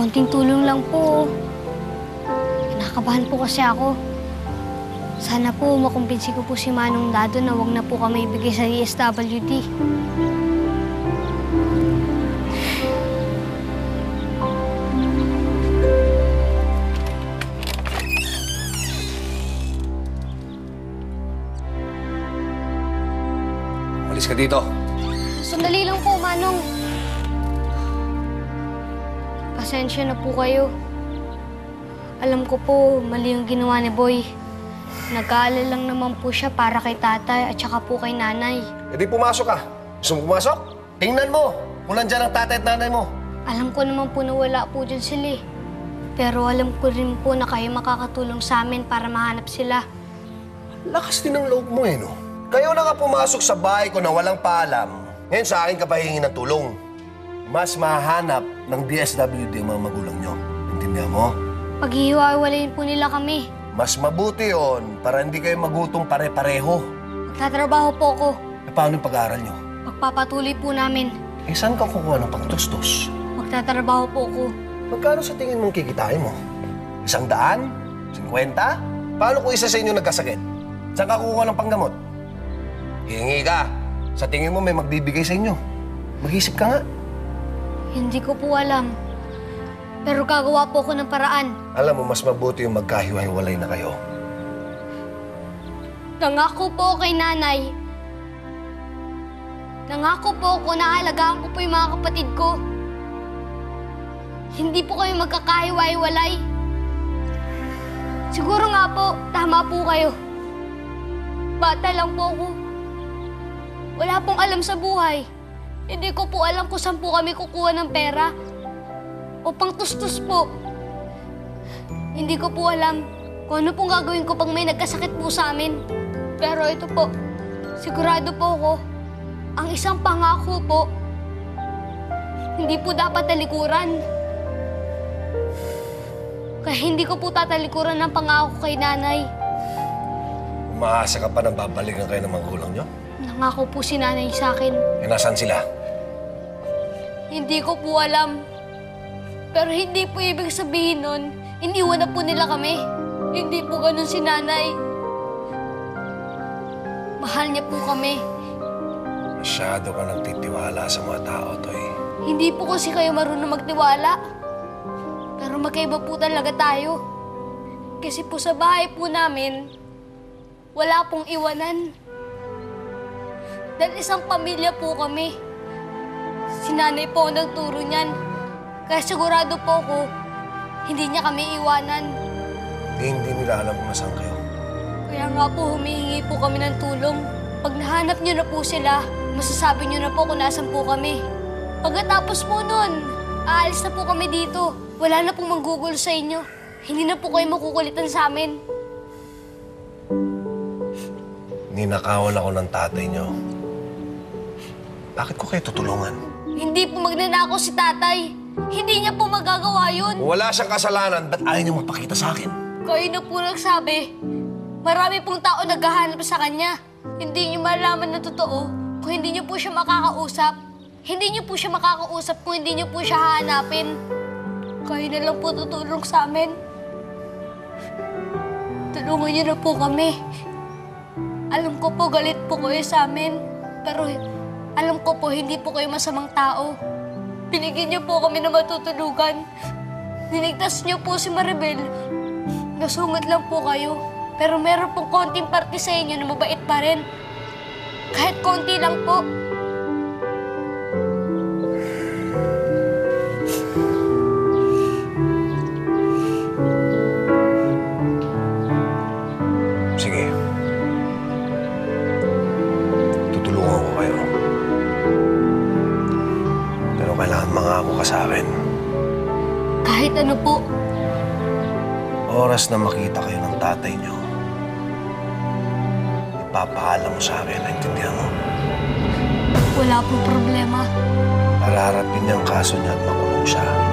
Konting tulong lang po. Nakabahan po kasi ako. Sana po makumbinsi ko po si Manong Dado na wag na po kami ibigay sa DSWD. Malis ka dito. Sandali lang po, Manong. Pasensya na po kayo. Alam ko po, mali yung ginawa ni Boy. Nag-aalala lang naman po siya para kay tatay at saka po kay nanay. E di pumasok ka. Gusto mo pumasok? Tingnan mo kung nandyan ang tatay at nanay mo. Alam ko naman po na wala po dyan sila eh. Pero alam ko rin po na kayo makakatulong sa amin para mahanap sila. Lakas din ng loob mo eh, no? Kayo na nga pumasok sa bahay ko na walang paalam. Ngayon sa akin ka pa ng tulong. Mas mahanap ng DSWD ang mga magulang nyo. Intindihan mo? Paghihiwa-walayin po nila kami. Mas mabuti yon para hindi kayo magutom pare-pareho. Magtatrabaho po ako. E paano yung pag-aaral nyo? Pagpapatuloy po namin. Eh saan ka kukuha ng pangtustos? Magtatrabaho po ako. Magkano sa tingin mong kikitain mo? Isang daan? Sinkwenta? Paano kung isa sa inyo nagkasakit? Saan ka kukuha ng panggamot? Hihingi ka. Sa tingin mo may magbibigay sa inyo. Mag-isip ka nga. Hindi ko po alam. Pero gagawa po ako ng paraan. Alam mo, mas mabuti yung magkahiwa-hiwalay na kayo. Nangako po kay nanay. Nangako po ako na alagaan ko po yung mga kapatid ko. Hindi po kami magkakahiwa-hiwalay. Siguro nga po, tama po kayo. Bata lang po ako. Wala pong alam sa buhay. Hindi ko po alam kung saan po kami kukuha ng pera. O pang tustos po. Hindi ko po alam kung ano pong gagawin ko pag may nagkasakit po sa amin. Pero ito po, sigurado po ako, ang isang pangako po, hindi po dapat talikuran. Kaya hindi ko po tatalikuran ng pangako kay nanay. Umaasa ka pa na babalikan kayo ng magulang nyo? Nangako po si nanay sa akin. E nasaan sila? Hindi ko po alam. Pero hindi po ibig sabihin nun, iniwan na po nila kami. Hindi po ganun si nanay. Mahal niya po kami. Masyado ka nagtitiwala sa mga tao, Toy. Hindi po kasi kayo marunong magtiwala. Pero magkaiba po talaga tayo. Kasi po sa bahay po namin, wala pong iwanan. Dahil isang pamilya po kami. Si nanay po ang nagturo niyan. Kaya sigurado po ako, hindi niya kami iwanan. Di, hindi nila alam kung nasaan kayo. Kaya nga po humihingi po kami ng tulong. Pag nahanap niyo na po sila, masasabi niyo na po kung nasan po kami. Pagkatapos po nun, aalis na po kami dito. Wala na pong manggugulo sa inyo. Hindi na po kayo makukulitan sa amin. Ninakawan ako ng tatay nyo. Bakit ko kayo tutulungan? Hindi po magnanakaw si tatay. Hindi niya po magagawa yun. Wala siyang kasalanan, ba't ayaw niyo magpakita sa akin? Kayo na po nagsabi. Marami pong tao naghahanap sa kanya. Hindi niyo malaman na totoo kung hindi niyo po siya makakausap. Hindi niyo po siya makakausap kung hindi niyo po siya hahanapin. Kayo na lang po tutulong sa amin. Tulungan niyo na po kami. Alam ko po galit po kayo sa amin. Pero alam ko po hindi po kayo masamang tao. Binigyan niyo po kami ng matutulugan. Niligtas niyo po si Maribel. Nasungit lang po kayo. Pero meron pong konting parte sa inyo na mabait pa rin. Kahit konti lang po. Kahit ano po. Oras na makita kayo ng tatay niyo, ipapaalam mo sa akin, naintindihan mo? Wala pong problema. Para harapin niya ang kaso niya at makulong siya.